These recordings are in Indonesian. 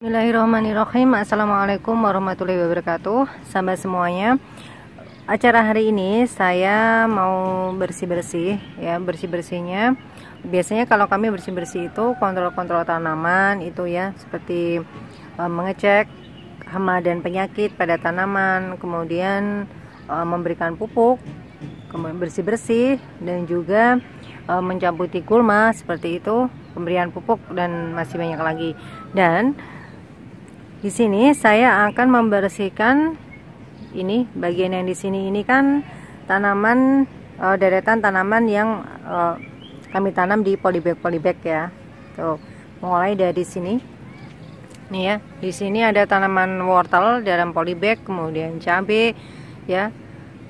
Bismillahirrahmanirrahim. Assalamualaikum warahmatullahi wabarakatuh. Sahabat semuanya Acara hari ini saya mau bersih-bersih ya Bersih-bersihnya. Biasanya kalau kami bersih-bersih itu Kontrol-kontrol tanaman itu ya Seperti uh, mengecek hama dan penyakit pada tanaman Kemudian uh, memberikan pupuk bersih-bersih Dan juga uh, mencabuti gulma Seperti itu Pemberian pupuk dan masih banyak lagi. Dan di sini saya akan membersihkan ini bagian yang di sini ini kan tanaman uh, deretan tanaman yang uh, kami tanam di polybag polybag ya. Tuh, mulai dari sini. Nih ya, di sini ada tanaman wortel dalam polybag, kemudian cabai ya.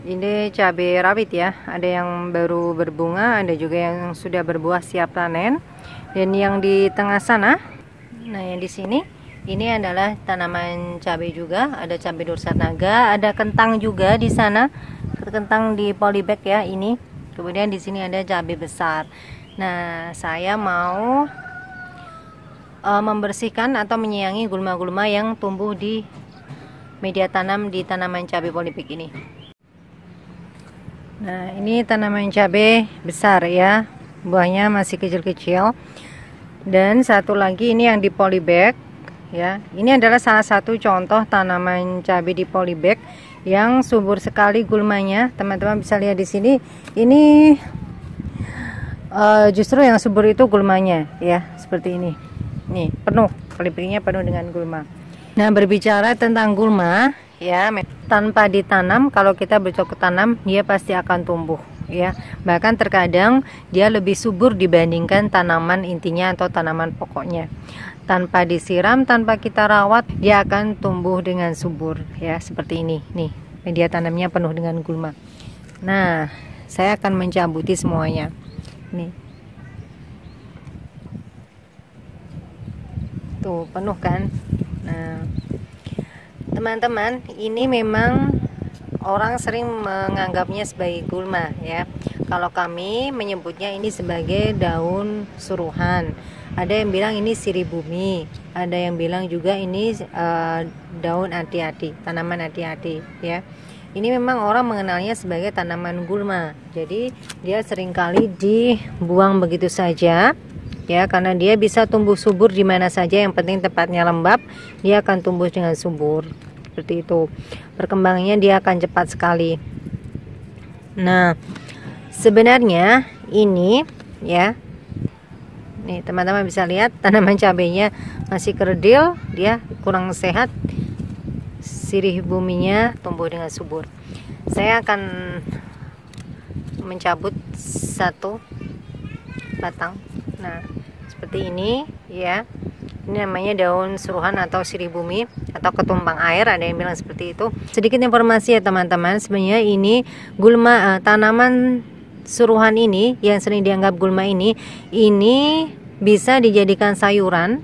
Ini cabai rawit ya. Ada yang baru berbunga, ada juga yang sudah berbuah siap panen. Dan yang di tengah sana, nah yang di sini ini adalah tanaman cabai juga ada cabai dorsat naga ada kentang juga di sana. Kentang di polybag ya ini. Kemudian di sini ada cabai besar. Nah saya mau uh, membersihkan atau menyayangi gulma-gulma yang tumbuh di media tanam di tanaman cabai polybag ini. Nah ini tanaman cabai besar ya. Buahnya masih kecil-kecil. Dan satu lagi ini yang di polybag ya. Ini adalah salah satu contoh tanaman cabai di polybag yang subur sekali gulmanya. Teman-teman bisa lihat di sini. Ini uh, justru yang subur itu gulmanya ya. Seperti ini. Nih penuh. Polybagnya penuh dengan gulma. Nah berbicara tentang gulma ya tanpa ditanam kalau kita bercocok tanam dia pasti akan tumbuh ya. Bahkan terkadang dia lebih subur dibandingkan tanaman intinya atau tanaman pokoknya tanpa disiram tanpa kita rawat dia akan tumbuh dengan subur ya seperti ini. Nih media tanamnya penuh dengan gulma. Nah saya akan mencabuti semuanya. Nih. Tuh penuh kan? Nah teman-teman ini memang orang sering menganggapnya sebagai gulma ya. Kalau kami menyebutnya ini sebagai daun suruhan ada yang bilang ini siri bumi ada yang bilang juga ini uh, daun hati-hati tanaman hati-hati ya. Ini memang orang mengenalnya sebagai tanaman gulma. Jadi dia sering kali dibuang begitu saja ya karena dia bisa tumbuh subur di mana saja yang penting tempatnya lembab dia akan tumbuh dengan subur seperti itu. Perkembangannya dia akan cepat sekali. Nah sebenarnya ini ya nih teman-teman bisa lihat tanaman cabenya masih kerdil dia kurang sehat sirih buminya tumbuh dengan subur. Saya akan mencabut satu batang. Nah seperti ini ya. Ini namanya daun suruhan atau sirih bumi atau ketumpang air ada yang bilang seperti itu. Sedikit informasi ya teman-teman. Sebenarnya ini gulma uh, tanaman suruhan ini yang sering dianggap gulma ini ini bisa dijadikan sayuran.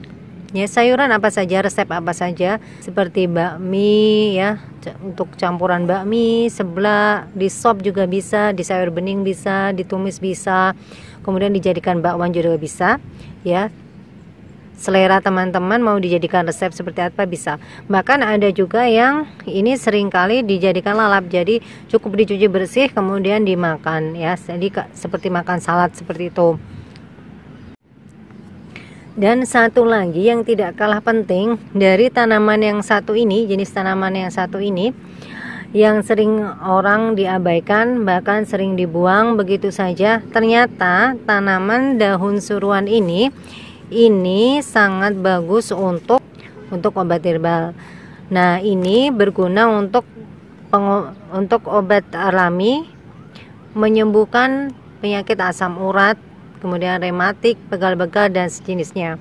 Ya sayuran apa saja resep apa saja seperti bakmi ya untuk campuran bakmi sebelah di sop juga bisa di sayur bening bisa ditumis bisa kemudian dijadikan bakwan juga bisa ya selera teman-teman mau dijadikan resep seperti apa bisa. Bahkan ada juga yang ini sering kali dijadikan lalap jadi cukup dicuci bersih kemudian dimakan ya. Jadi seperti makan salad seperti itu. Dan satu lagi yang tidak kalah penting dari tanaman yang satu ini jenis tanaman yang satu ini yang sering orang diabaikan bahkan sering dibuang begitu saja ternyata tanaman daun suruhan ini ini sangat bagus untuk untuk obat herbal. Nah, ini berguna untuk untuk obat alami menyembuhkan penyakit asam urat, kemudian rematik, pegal-pegal dan sejenisnya.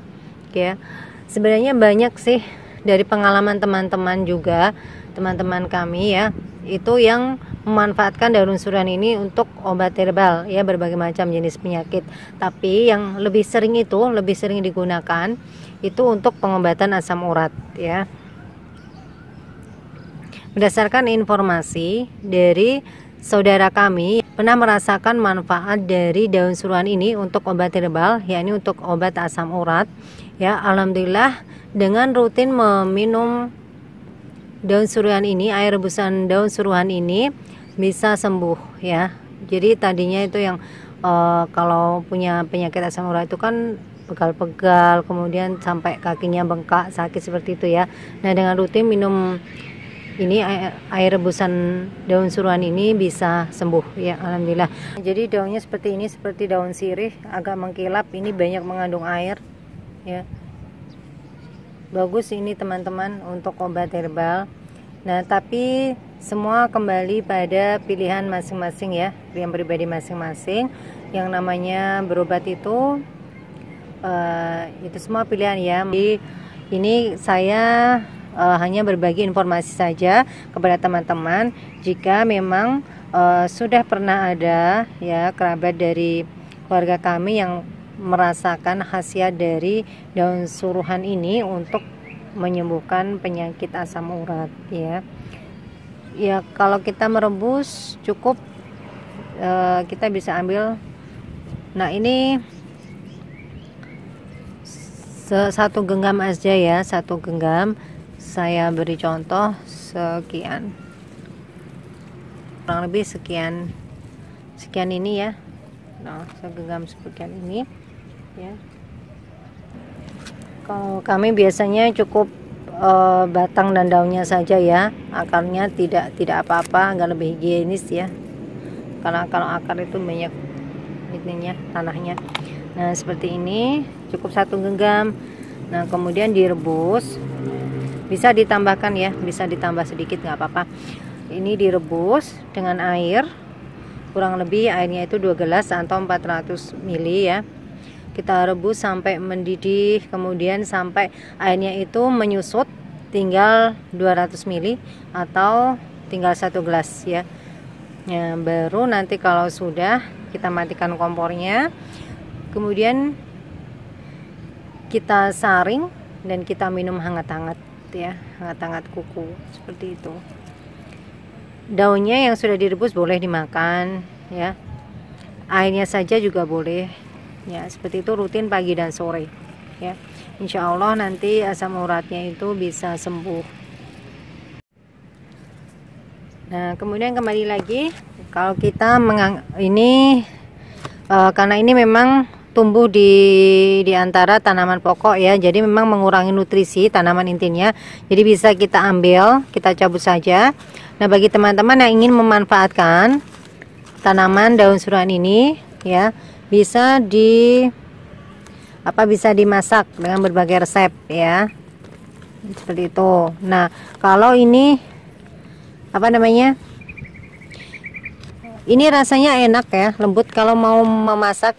Ya. Sebenarnya banyak sih dari pengalaman teman-teman juga, teman-teman kami ya, itu yang memanfaatkan daun suruhan ini untuk obat herbal ya berbagai macam jenis penyakit. Tapi yang lebih sering itu lebih sering digunakan itu untuk pengobatan asam urat ya. Berdasarkan informasi dari saudara kami pernah merasakan manfaat dari daun suruhan ini untuk obat herbal yakni untuk obat asam urat ya alhamdulillah dengan rutin meminum daun suruhan ini air rebusan daun suruhan ini bisa sembuh ya. Jadi tadinya itu yang uh, kalau punya penyakit asam urat itu kan pegal-pegal kemudian sampai kakinya bengkak sakit seperti itu ya. Nah dengan rutin minum ini air rebusan daun suruhan ini bisa sembuh ya alhamdulillah. Jadi daunnya seperti ini seperti daun sirih agak mengkilap ini banyak mengandung air ya. Bagus ini teman-teman untuk obat herbal. Nah tapi semua kembali pada pilihan masing-masing ya yang pribadi masing-masing. Yang namanya berobat itu uh, itu semua pilihan ya. Jadi ini saya uh, hanya berbagi informasi saja kepada teman-teman. Jika memang uh, sudah pernah ada ya kerabat dari keluarga kami yang merasakan khasiat dari daun suruhan ini untuk menyembuhkan penyakit asam urat ya. Ya kalau kita merebus cukup uh, kita bisa ambil. Nah ini satu genggam aja ya satu genggam. Saya beri contoh sekian. Kurang lebih sekian sekian ini ya. Nah segenggam sekian ini ya. Kalau kami biasanya cukup uh, batang dan daunnya saja ya. Akarnya tidak tidak apa-apa nggak lebih higienis ya. Karena kalau akar itu banyak ininya tanahnya. Nah seperti ini cukup satu genggam. Nah kemudian direbus. Bisa ditambahkan ya bisa ditambah sedikit nggak apa-apa. Ini direbus dengan air. Kurang lebih airnya itu 2 gelas atau 400 ml ya kita rebus sampai mendidih kemudian sampai airnya itu menyusut tinggal 200 ml atau tinggal satu gelas ya. Ya baru nanti kalau sudah kita matikan kompornya kemudian kita saring dan kita minum hangat-hangat ya hangat-hangat kuku seperti itu. Daunnya yang sudah direbus boleh dimakan ya. Airnya saja juga boleh ya seperti itu rutin pagi dan sore ya Insya Allah nanti asam uratnya itu bisa sembuh nah kemudian kembali lagi kalau kita mengang ini uh, karena ini memang tumbuh di di antara tanaman pokok ya. Jadi memang mengurangi nutrisi tanaman intinya. Jadi bisa kita ambil, kita cabut saja. Nah, bagi teman-teman yang ingin memanfaatkan tanaman daun suruhan ini ya, bisa di apa bisa dimasak dengan berbagai resep ya. Seperti itu. Nah, kalau ini apa namanya? Ini rasanya enak ya, lembut kalau mau memasak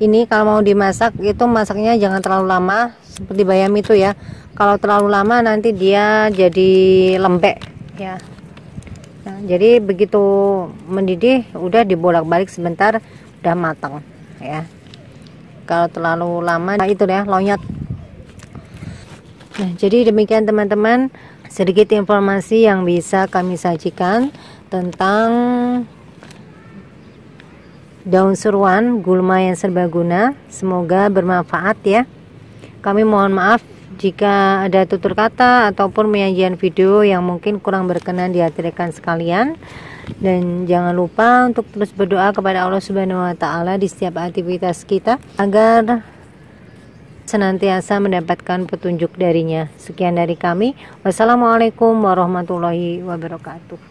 ini kalau mau dimasak itu masaknya jangan terlalu lama seperti bayam itu ya kalau terlalu lama nanti dia jadi lembek ya nah, jadi begitu mendidih udah dibolak-balik sebentar udah matang ya. Kalau terlalu lama nah itu ya lonyot. Nah jadi demikian teman-teman. Sedikit informasi yang bisa kami sajikan tentang daun seruan gulma yang serbaguna. Semoga bermanfaat ya. Kami mohon maaf jika ada tutur kata ataupun penyajian video yang mungkin kurang berkenan di hati rekan sekalian dan jangan lupa untuk terus berdoa kepada Allah Subhanahu wa taala di setiap aktivitas kita agar senantiasa mendapatkan petunjuk darinya. Sekian dari kami. Wassalamualaikum warahmatullahi wabarakatuh.